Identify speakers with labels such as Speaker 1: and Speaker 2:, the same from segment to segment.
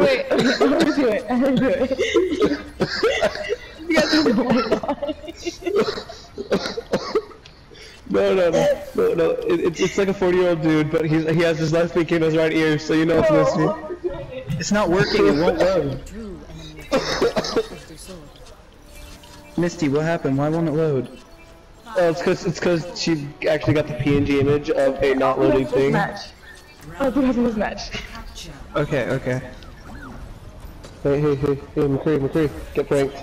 Speaker 1: wait, wait. I'm gonna do it. I'm gonna do it. you guys are
Speaker 2: No, no, no, no, no. It, it's it's like a 40 year old dude, but he's he has his left beak in his right ear, so you know it's Misty.
Speaker 3: It's not working, it won't load. Misty, what happened? Why won't it load?
Speaker 2: Oh, it's cause it's cause she actually got the PNG image of a not loading thing.
Speaker 1: Match. Oh, what happened was match.
Speaker 3: Okay, okay.
Speaker 2: Hey, hey, hey, hey, McCree, McCree, get pranked.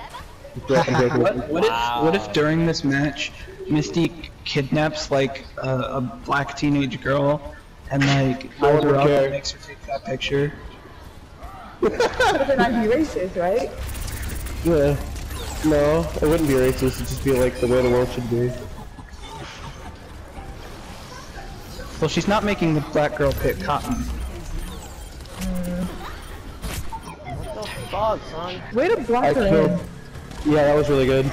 Speaker 2: Yeah,
Speaker 3: What, what if what if during this match, Misty kidnaps like a, a black teenage girl and like
Speaker 2: No one
Speaker 3: her up
Speaker 2: care.
Speaker 3: and makes her take that picture?
Speaker 1: But then I'd be racist, right?
Speaker 2: Yeah. No, it wouldn't be racist. It'd just be like the way the world should be.
Speaker 3: Well, she's not making the black girl pick cotton.
Speaker 4: Fuck, son.
Speaker 1: Way to block
Speaker 2: I
Speaker 1: her
Speaker 2: killed.
Speaker 1: in.
Speaker 2: Yeah, that was really good.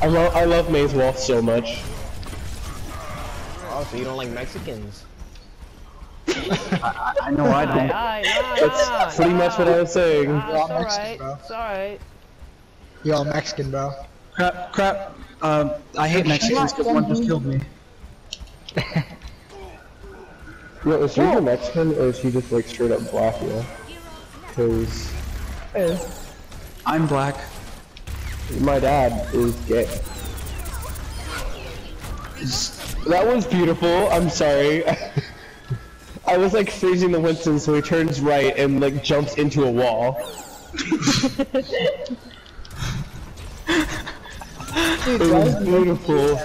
Speaker 2: I love I love Maze Wolf so much.
Speaker 4: Oh, so you don't like Mexicans?
Speaker 3: I, I know I don't.
Speaker 4: alright, nah,
Speaker 2: That's
Speaker 4: nah,
Speaker 2: pretty much what I was saying.
Speaker 4: Nah,
Speaker 5: You're all
Speaker 4: it's
Speaker 5: Mexican,
Speaker 4: alright.
Speaker 5: bro.
Speaker 4: It's alright.
Speaker 5: You're all Mexican, bro.
Speaker 3: Crap, crap. Um, I hate Mexicans because one just killed me.
Speaker 2: Yo, is she even Mexican or is she just like straight up black? Yeah. Cause
Speaker 3: I'm black.
Speaker 2: my dad is gay. That was beautiful. I'm sorry. I was like freezing the Winston, so he turns right and like jumps into a wall. it was beautiful.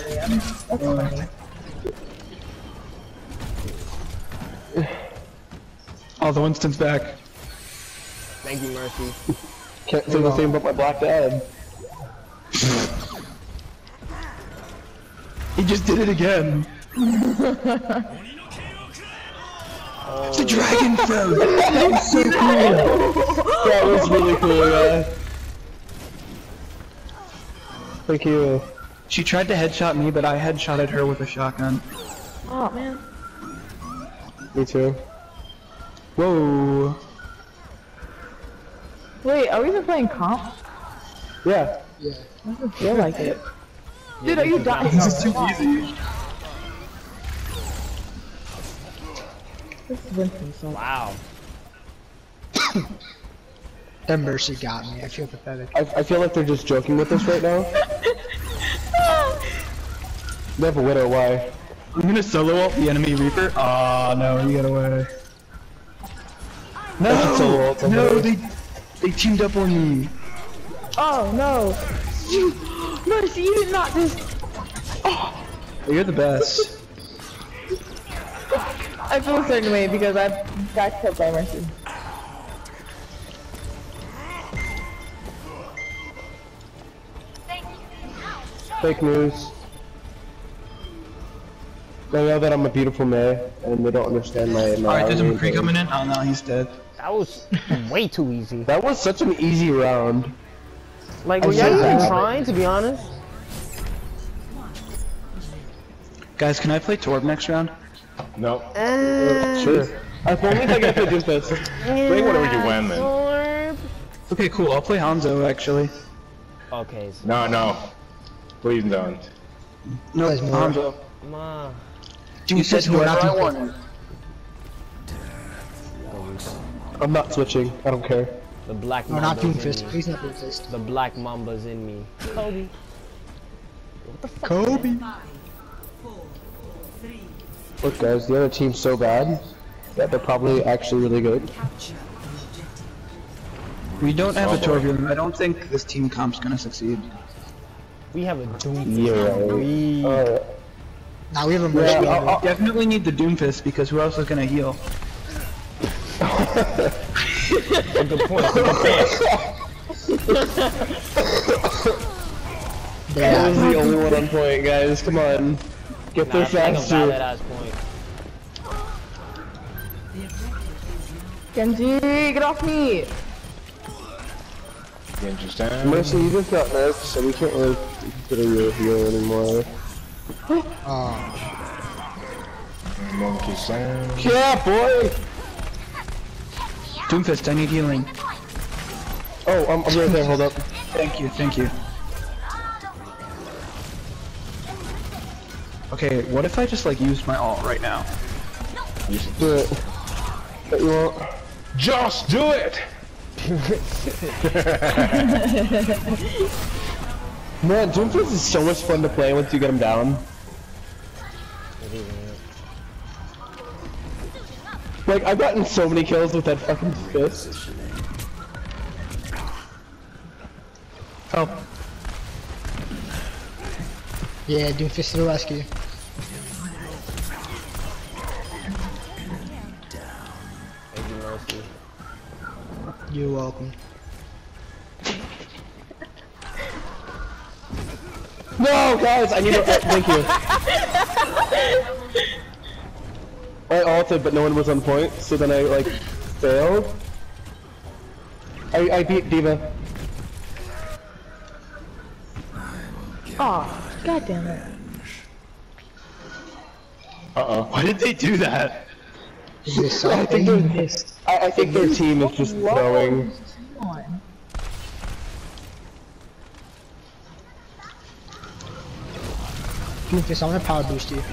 Speaker 3: Oh, the Winston's back.
Speaker 4: Thank you, Mercy.
Speaker 2: Can't say the same about my black dad.
Speaker 3: He just did it again. the dragon throne. That was so cool.
Speaker 2: That was really cool, yeah. Thank you.
Speaker 3: She tried to headshot me, but I headshotted her with a shotgun.
Speaker 1: Oh, man.
Speaker 2: Me too.
Speaker 3: Whoa.
Speaker 1: Wait, are we even playing comp?
Speaker 2: Yeah.
Speaker 1: Doesn't feel like it. Dude, are you dying?
Speaker 3: This is too easy.
Speaker 1: This is Winston, so
Speaker 4: Wow.
Speaker 5: That Mercy got me. I feel pathetic.
Speaker 2: I, I feel like they're just joking with us right now. They have a widow, why?
Speaker 3: I'm gonna solo ult the enemy Reaper. Aw, no, he got away.
Speaker 2: I should solo ult
Speaker 3: No, no, they they teamed up on me.
Speaker 1: Oh, no. You, Mercy, you did not just... Oh.
Speaker 3: You're the best.
Speaker 1: I feel a certain way because I got killed by Mercy.
Speaker 2: Fake news. They know that I'm a beautiful Mei, and they don't understand my. my
Speaker 3: Alright, there's a
Speaker 2: irony,
Speaker 3: McCree coming in. Oh no, he's dead.
Speaker 4: That was way too easy.
Speaker 2: That was such an easy round.
Speaker 4: Like,
Speaker 2: I
Speaker 4: were y'all even
Speaker 2: that.
Speaker 4: trying, to be honest?
Speaker 3: Guys, can I play Torb next round?
Speaker 6: No.
Speaker 4: Uh,
Speaker 2: Sure. If only I get to do this.
Speaker 6: Play whatever you want, man.
Speaker 4: Torb.
Speaker 3: Okay, cool. I'll play Hanzo actually.
Speaker 4: Okay, so,
Speaker 6: No, no. Please don't.
Speaker 3: No,
Speaker 5: Plays more.
Speaker 3: Hanzo.
Speaker 4: ma.
Speaker 3: You said
Speaker 5: Doomfist, we're not
Speaker 3: I
Speaker 5: Doomfist.
Speaker 3: wanted.
Speaker 2: I'm not switching. I don't care.
Speaker 4: The black
Speaker 5: No, not
Speaker 4: mamba's in
Speaker 5: Doomfist.
Speaker 4: me.
Speaker 5: Please not Doomfist.
Speaker 4: The black mamba's in me. Kobe.
Speaker 5: Kobe.
Speaker 2: Look, guys, the other team's so bad that they're probably actually really good.
Speaker 3: We don't have a. Torbjorn. I don't think this team comp's gonna succeed.
Speaker 4: We have a doom.
Speaker 2: Yeah.
Speaker 4: We.
Speaker 2: Alright.
Speaker 5: Now we have a Mercy.
Speaker 2: Yeah, I'll-
Speaker 5: a-
Speaker 2: I'll-
Speaker 3: Definitely need the Doomfist because who else is gonna heal?
Speaker 4: Good point. Good point.
Speaker 2: That was the only one on point, guys. Come on. Get
Speaker 4: Nah,
Speaker 2: there
Speaker 4: that's a valid
Speaker 2: faster.
Speaker 4: ass point.
Speaker 1: Genji, get off me!
Speaker 6: Interesting.
Speaker 2: Mercy, you just got nerfed, so we can't really consider you a hero anymore.
Speaker 5: Oh,
Speaker 6: Monkey sound.
Speaker 2: Yeah, boy!
Speaker 3: Doomfist, I need healing.
Speaker 2: Oh, I'm, I'm right there, hold up.
Speaker 3: Thank you, thank you. Okay, what if I just like used my ult right now?
Speaker 2: Do it. What you want?
Speaker 6: Just do it!
Speaker 2: Man, Doomfist is so much fun to play once you get him down. Like, I've gotten so many kills with that fucking fist.
Speaker 3: Help.
Speaker 5: Yeah, Doomfist to the rescue.
Speaker 4: You, Mercy.
Speaker 5: You're welcome.
Speaker 2: No, guys, I need to. Uh, thank you. I ulted, but no one was on point, so then I like failed. I I beat D.Va.
Speaker 1: Aw, god damn it.
Speaker 6: Uh-oh.
Speaker 3: Why did they do that?
Speaker 2: I think their I, I think their team is just throwing.
Speaker 1: Come
Speaker 5: I'm gonna power boost you.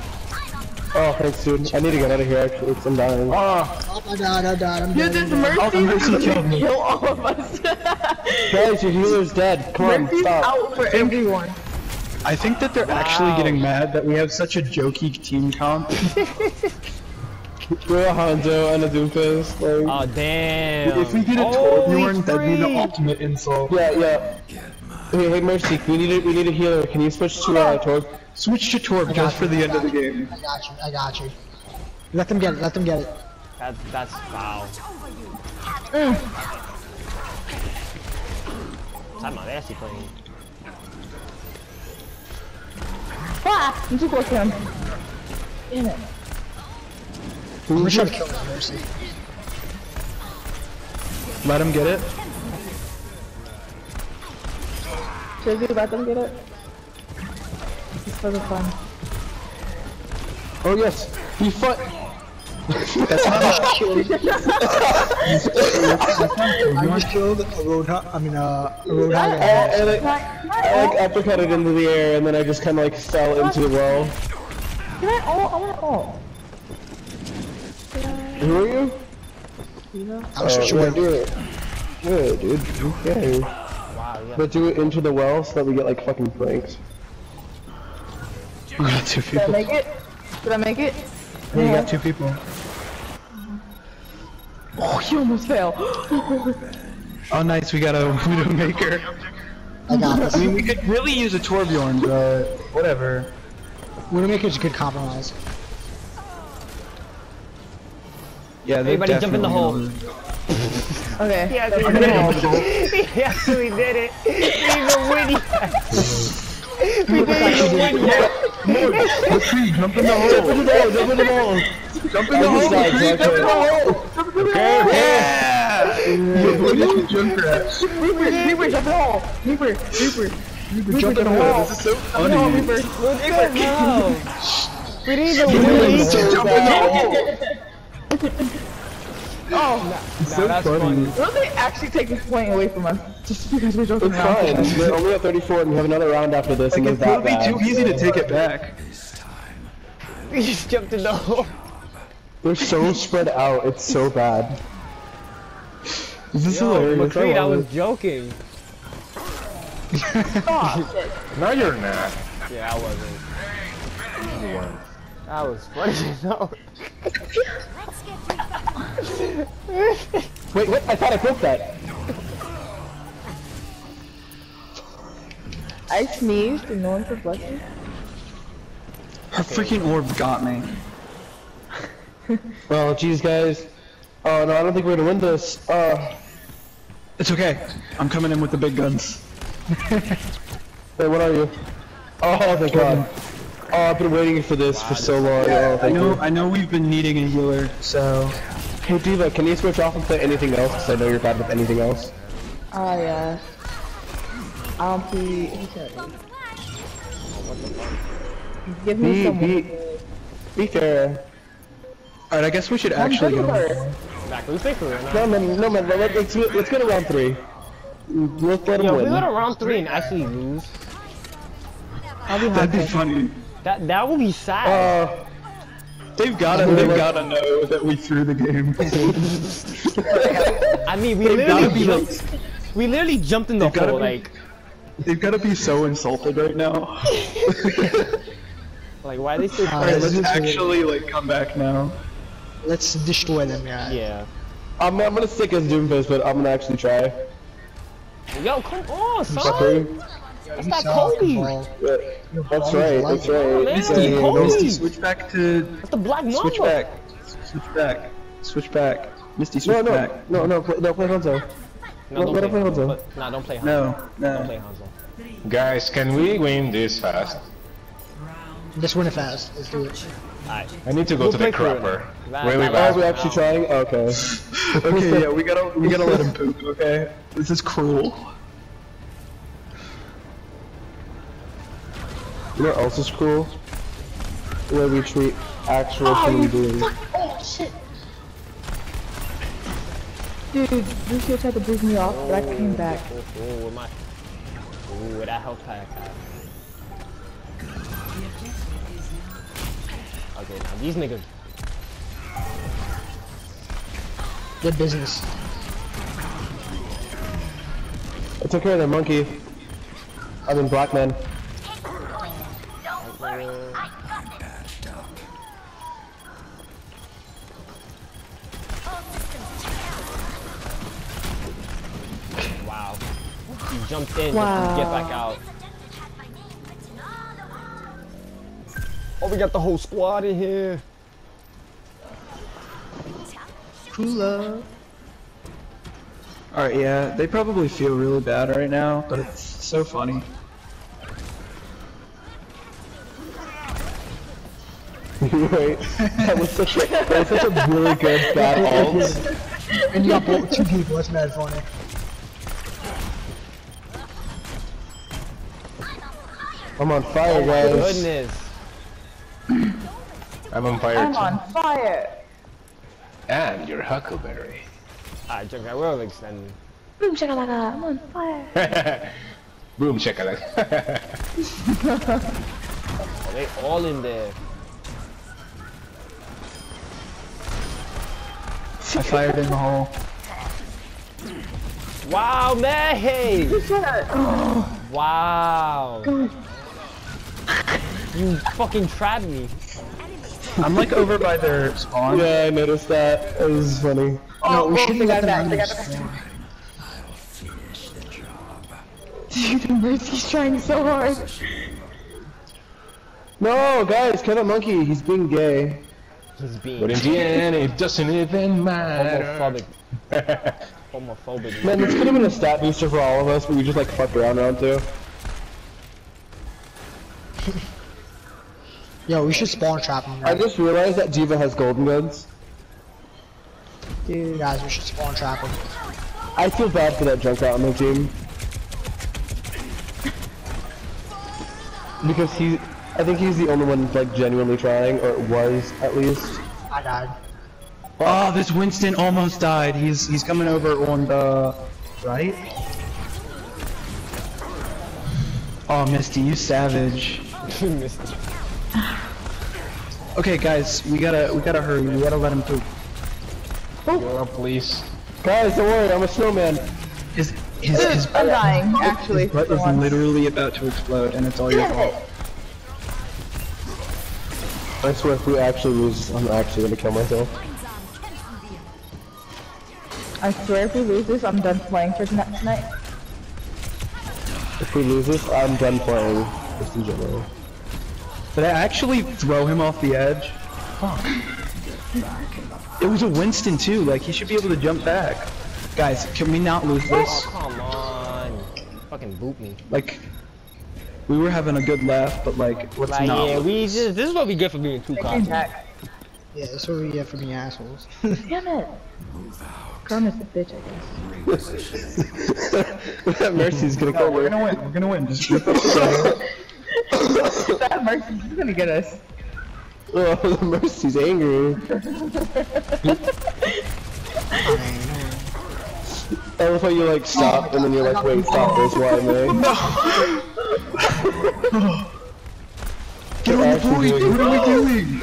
Speaker 2: Oh, thanks, dude. I need to get out of here. Actually, it's I'm dying. Ah.
Speaker 5: Oh my god, oh I died, I'm
Speaker 1: Dude,
Speaker 5: dead.
Speaker 1: this Mercy,
Speaker 3: Oh, the Mercy killed me.
Speaker 1: kill all of us.
Speaker 2: Guys, your healer's dead. Come on,
Speaker 1: Mercy's
Speaker 2: stop.
Speaker 1: out for everyone.
Speaker 3: I think that they're actually getting mad that we have such a jokey team comp.
Speaker 2: We're a Hanzo and a Doomfist. Like,
Speaker 4: Oh, damn.
Speaker 3: if we get a
Speaker 4: Holy
Speaker 3: Torbjorn, that'd be the ultimate insult.
Speaker 2: yeah, yeah. Hey, hey, Mercy, we need a we need a healer. Can you switch to uh, Torb?
Speaker 3: Switch to Torb just for the end of the game.
Speaker 5: I got you, I got you. Let them get it, let them get it.
Speaker 4: That, that's foul. Time out, they actually playing.
Speaker 1: Ah, I'm too close to him. Damn it.
Speaker 5: I'm gonna try to kill that Mercy.
Speaker 3: Let him get it.
Speaker 1: Should we let them get it? Just for the fun.
Speaker 2: Oh yes, he fought.
Speaker 3: That's not a kill.
Speaker 5: I just killed a roadhog, I mean, uh, a roadhog.
Speaker 2: Uh, and I,
Speaker 1: Can I, can I
Speaker 2: I like
Speaker 1: ult?
Speaker 2: uppercutted into the air, and then I just kind of like fell into the well.
Speaker 1: Can I ult? I want to ult.
Speaker 2: Who are you?
Speaker 5: I was
Speaker 2: Uh,
Speaker 5: switching
Speaker 2: yeah,
Speaker 5: with
Speaker 2: do it. Good, dude. Okay.
Speaker 4: Wow, yeah.
Speaker 2: But do it into the well so that we get like fucking flanked.
Speaker 3: We got two people.
Speaker 1: Did I
Speaker 3: people.
Speaker 1: make it? Did I make it?
Speaker 3: We got two people.
Speaker 1: Oh, you almost fell.
Speaker 3: Oh, nice. We got a Widowmaker.
Speaker 5: I got this.
Speaker 3: I mean, we could really use a Torbjorn, but whatever.
Speaker 5: Widowmaker's a good compromise.
Speaker 3: Yeah, they're
Speaker 4: Everybody jump in the hole.
Speaker 3: definitely
Speaker 1: Okay.
Speaker 4: Yes, we did it. yes, we did it. Even Winnie. we did even Winnie.
Speaker 3: gonna- Tree, jump in the hole.
Speaker 2: Jump in the hole! Jump in the hole!
Speaker 3: Jump in the
Speaker 2: just
Speaker 3: hole.
Speaker 2: died,
Speaker 3: Tree,
Speaker 2: so I
Speaker 3: jump in the
Speaker 2: can't-
Speaker 3: hole. Yeah. Yeah. Junkrat.
Speaker 1: Reaper, Reaper, jump in the hole. Reaper, Reaper. Reaper, jump in the hole.
Speaker 3: This is so
Speaker 1: Jump in the hole,
Speaker 3: funny.
Speaker 1: Reaper.
Speaker 4: Good no. We didn't even win.
Speaker 3: Jump in the hole.
Speaker 1: Oh,
Speaker 3: It's so
Speaker 4: that's
Speaker 3: funny.
Speaker 4: funny.
Speaker 1: what if they actually take this point away from us? Just because we're joking
Speaker 2: It's
Speaker 1: around.
Speaker 2: fine. We're only at 34 and we have another round after this and
Speaker 3: Like,
Speaker 2: it's
Speaker 3: it
Speaker 2: that
Speaker 3: would be
Speaker 2: bad.
Speaker 3: too easy to take it back.
Speaker 4: We just jumped in the hole.
Speaker 2: They're so spread out, it's so bad. This is
Speaker 4: Yo,
Speaker 2: hilarious.
Speaker 4: McCreed, I
Speaker 2: love
Speaker 4: was
Speaker 2: it.
Speaker 4: joking.
Speaker 6: No, you're not.
Speaker 4: Yeah, I wasn't.
Speaker 6: You weren't.
Speaker 4: That was funny. No.
Speaker 2: Wait, what? I thought I broke that.
Speaker 1: I sneezed and no one could bless me.
Speaker 3: Her freaking orb got me.
Speaker 2: Oh, jeez, guys. Oh, no, I don't think we're gonna win this. Uh,
Speaker 3: It's okay. I'm coming in with the big guns.
Speaker 2: wait, what are you? Oh, thank God. Oh, I've been waiting for this for so long. Oh,
Speaker 3: I know.
Speaker 2: you.
Speaker 3: I know we've been needing a healer, so
Speaker 2: Hey, D.Va, can you switch off and play anything else? Because I know you're bad with anything else.
Speaker 1: Oh, yeah. I don't see. He's gonna leave. Give me
Speaker 2: Be,
Speaker 1: some.
Speaker 2: be, be fair.
Speaker 3: Alright, I guess we should actually get on.
Speaker 4: Back, we think we're
Speaker 2: No, man, no, man, let, let's, let's go to round three. Let's let him
Speaker 4: Yo, if we
Speaker 2: win.
Speaker 4: go to round three and actually lose,
Speaker 1: I'll be
Speaker 3: That'd be funny.
Speaker 4: that that would be sad.
Speaker 2: Uh,
Speaker 3: They've gotta, they've gotta know that we threw the game.
Speaker 4: I mean, we
Speaker 3: They've
Speaker 4: literally
Speaker 3: be like,
Speaker 4: jumped, we literally jumped in the hole.
Speaker 3: be-
Speaker 4: Like,
Speaker 3: they've gotta be so insulted right now.
Speaker 4: like why are they still
Speaker 5: Uh,
Speaker 3: Alright,
Speaker 5: this
Speaker 3: let's
Speaker 5: is
Speaker 3: actually like come back now.
Speaker 5: Let's destroy them, yeah.
Speaker 4: Yeah.
Speaker 2: I'm, I'm gonna stick as Doomfist, but I'm gonna actually try.
Speaker 4: Yo, come on, son.
Speaker 2: Sucker.
Speaker 4: That's
Speaker 5: You
Speaker 4: not
Speaker 5: suck,
Speaker 4: Kobe.
Speaker 2: Yeah, That's right, that's right.
Speaker 4: man.
Speaker 2: Yeah, yeah,
Speaker 4: Kobe.
Speaker 3: Misty, switch back to,
Speaker 4: That's the black mamba.
Speaker 3: switch back, switch back, switch back. Misty, switch
Speaker 2: no,
Speaker 3: back.
Speaker 2: no, no, play, no, play Hanzo.
Speaker 4: No, don't play
Speaker 2: play
Speaker 4: Hanzo.
Speaker 2: Hanzo.
Speaker 4: But- Nah, don't play Hanzo.
Speaker 3: No,
Speaker 4: Don't play
Speaker 3: no.
Speaker 4: Hanzo.
Speaker 6: Guys, can we win this fast?
Speaker 5: Let's win it fast. Let's do it.
Speaker 4: Alright.
Speaker 6: I need to go
Speaker 4: We'll
Speaker 6: to the
Speaker 4: play
Speaker 6: crapper. Really
Speaker 4: that
Speaker 2: Oh, are we actually trying? Okay.
Speaker 3: Okay, yeah, we gotta, we gotta let him poop, okay? This is cruel.
Speaker 2: You know what else is cool? The way we treat actual oh, human beings.
Speaker 1: Oh shit. Dude, Lucio tried to boost me off, but I came back.
Speaker 4: Oh, oh, with my. Ooh, that health pack. Okay, now these niggas.
Speaker 5: Good business.
Speaker 2: I took care of their monkey. I mean, black man.
Speaker 4: Jumped in
Speaker 1: Wow.
Speaker 4: just get back out. Oh, we got the whole squad in here.
Speaker 3: Alright, yeah, they probably feel really bad right now, but it's so funny.
Speaker 2: right? That was such a, that was such a really good bad ult.
Speaker 5: And you got both, two people. That's mad funny.
Speaker 2: I'm on fire, oh guys.
Speaker 4: Goodness.
Speaker 6: I'm on fire
Speaker 1: I'm
Speaker 6: too.
Speaker 1: on fire.
Speaker 6: And your huckleberry.
Speaker 4: Alright, Junker, we'll extend.
Speaker 1: Boom shakalaka, I'm on fire.
Speaker 6: Boom, check it
Speaker 4: Oh, they all in there.
Speaker 3: I fired in the hole.
Speaker 4: Wow, man! Hey! Wow. Oh You fucking trapped me.
Speaker 3: I'm like over by their spawn.
Speaker 2: Yeah, I noticed that. It was funny.
Speaker 5: Oh, no, we
Speaker 1: oh,
Speaker 5: shouldn't
Speaker 1: they
Speaker 5: let
Speaker 1: got
Speaker 5: them
Speaker 1: back,
Speaker 5: out
Speaker 1: they
Speaker 5: of
Speaker 1: got
Speaker 5: spawn.
Speaker 1: Dude, Mercy's trying so hard.
Speaker 2: No, guys, Kevin Monkey, he's being gay.
Speaker 4: He's being
Speaker 6: But in the end, it doesn't even matter.
Speaker 4: homophobic. homophobic.
Speaker 2: Man, this could have been a stat booster for all of us, but we just like fucked around round two.
Speaker 5: Yo, we should spawn trap them.
Speaker 2: I just realized that D.Va has golden guns.
Speaker 1: Dude,
Speaker 5: Guys, we should spawn trap him.
Speaker 2: I feel bad for that junk out on the team. Because he, I think he's the only one like genuinely trying, or was at least.
Speaker 5: I died.
Speaker 3: Oh, this Winston almost died. He's he's coming over on the right. Oh, Misty, you savage.
Speaker 4: Missed it.
Speaker 3: Okay, guys, we gotta we gotta hurry. We gotta let him poop.
Speaker 6: Go up, please.
Speaker 2: Guys, don't worry, I'm a snowman.
Speaker 3: His his his
Speaker 1: I'm dying, actually.
Speaker 3: butt is literally about to explode, and it's all your fault.
Speaker 2: I swear, if we actually lose, I'm actually gonna kill myself.
Speaker 1: I swear if we lose this, I'm done playing for tonight. tonight.
Speaker 2: If we lose this, I'm done playing. Just in general.
Speaker 3: Did I actually throw him off the edge? Fuck. It was a Winston too. Like he should be able to jump back. Guys, can we not lose
Speaker 4: Oh,
Speaker 3: this?
Speaker 4: come on. Fucking boot me.
Speaker 3: Like, we were having a good laugh, but like, let's
Speaker 4: Like,
Speaker 3: not.
Speaker 4: yeah, we just, this is what we get for being too
Speaker 1: I came
Speaker 4: confident.
Speaker 1: back.
Speaker 5: Yeah, that's what we get from the assholes.
Speaker 1: Damn it. Karma's a bitch, I guess.
Speaker 2: Mercy's gonna kill
Speaker 3: We're gonna win. We're gonna win. Just rip up the
Speaker 1: That Mercy's he's gonna get us.
Speaker 2: Oh, the Mercy's angry. I love how you like stop and then you're like, wait, stop, there's why, man.
Speaker 3: Get on the point! What are we doing?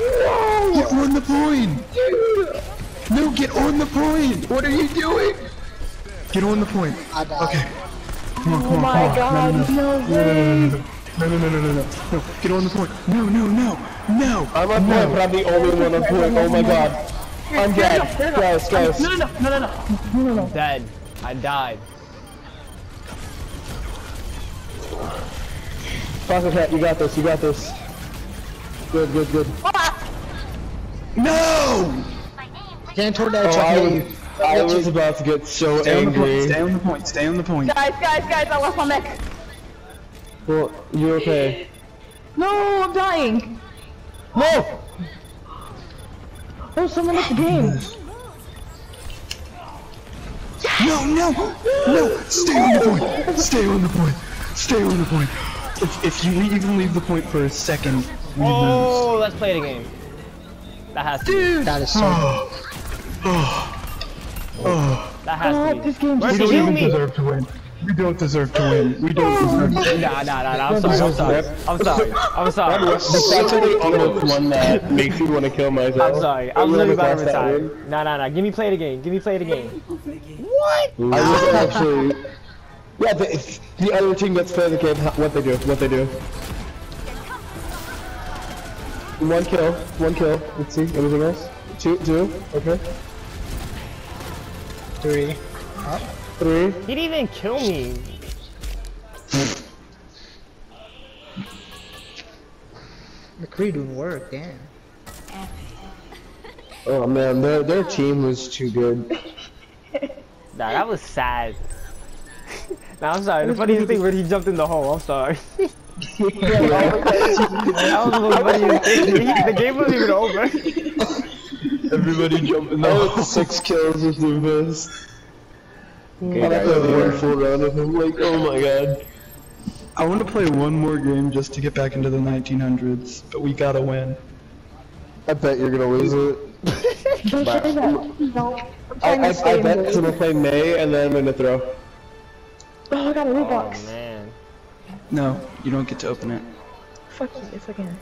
Speaker 3: Get on the point! No, get on the point! What are you doing? Get on the point.
Speaker 5: I died.
Speaker 3: Okay. Come on, come
Speaker 1: Oh
Speaker 3: on,
Speaker 1: my
Speaker 3: come on.
Speaker 1: god, no way!
Speaker 3: No, no, no, no, no, no. No, get on the point. No, no, no, no.
Speaker 2: I'm on point, but I'm the only one on point, oh my god. I'm dead. Guys, guys.
Speaker 1: No, no, no, no, no, no, no, no.
Speaker 4: Dead. I died.
Speaker 2: Fossil Cat, you got this, you got this. Good, good, good.
Speaker 3: No!
Speaker 5: Can't turn that
Speaker 2: Oh, I was, I was about to get so
Speaker 3: Stay on the point,
Speaker 2: angry.
Speaker 3: stay on the point, stay on the point.
Speaker 1: Guys, guys, guys, I lost my mech.
Speaker 2: Well, you okay?
Speaker 1: No, I'm dying.
Speaker 2: No!
Speaker 1: Oh, someone left the game.
Speaker 3: No, no, no! Stay on the point! Stay on the point! Stay on the point! If, if you even leave the point for a second, we lose.
Speaker 4: Oh, let's play the game. That has to be.
Speaker 5: That is so.
Speaker 3: Oh, oh, oh.
Speaker 4: That has
Speaker 1: God,
Speaker 4: to be.
Speaker 1: this game
Speaker 3: We don't even deserve to win. We don't deserve to win. We don't oh, deserve to
Speaker 4: Nah, nah, nah, nah. I'm sorry. I'm sorry. I'm sorry. I'm sorry.
Speaker 2: That's actually almost one that makes me want to kill myself.
Speaker 4: I'm sorry. I'm literally about to retire. Nah, nah, nah. Give me play the game. Give me play the game. What?
Speaker 2: I was actually. Yeah, the, the other team that's playing the game, what they do, what they do. One kill, one kill. Let's see, anything else? Two, two, okay.
Speaker 5: Three.
Speaker 2: Three.
Speaker 4: He didn't even kill me.
Speaker 5: the McCree doing work, damn.
Speaker 2: Oh man, their, their team was too good.
Speaker 4: Nah, that was sad. nah, I'm sorry. The funniest thing when he jumped in the hole. I'm sorry. that was the most funniest thing. The game wasn't even over.
Speaker 3: Everybody jump in the
Speaker 2: I
Speaker 3: hole.
Speaker 2: had six kills with Lupus.
Speaker 6: Okay,
Speaker 2: And I
Speaker 6: guys,
Speaker 2: played one full round of him, like, oh my god.
Speaker 3: I want to play one more game just to get back into the 1900s, but we gotta win.
Speaker 2: I bet you're gonna lose it.
Speaker 1: Don't say that. No. I'm
Speaker 2: I, I, I bet
Speaker 1: this.
Speaker 2: I'm gonna play Mei and then I'm gonna throw.
Speaker 1: Oh, I got a loot
Speaker 4: Oh
Speaker 1: box.
Speaker 4: man.
Speaker 3: No, you don't get to open it.
Speaker 1: Fuck you, yes I can.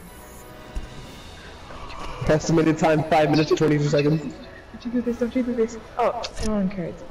Speaker 2: Estimated time 5 minutes 22 seconds.
Speaker 1: Don't you do this, don't you do this. Oh, I don't care. It's